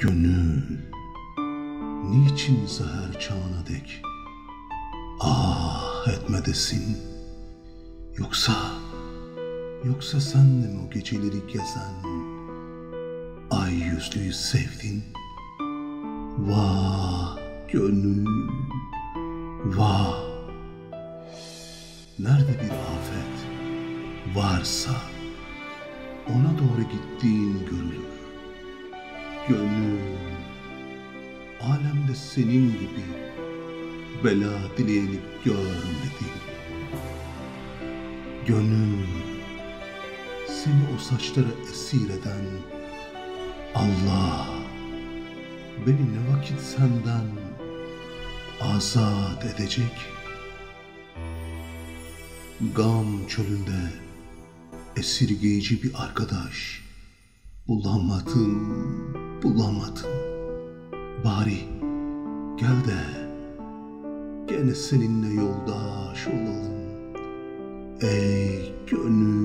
Gönül, niçin seher çağına dek ah etmedesin? Yoksa, yoksa sen de mi o geceleri gezen ay yüzlüyü sevdin? Vah gönül, vah. Nerede bir afet varsa ona doğru gittiğin görülür. Gönül, alemde senin gibi bela dileyeni görmedim. Gönül, seni o saçlara esir eden Allah, beni ne vakit senden azat edecek? Gam çölünde esirgeyici bir arkadaş bulamadım, bulamadım. Bari gel de gene seninle yoldaş olalım. Ey gönül.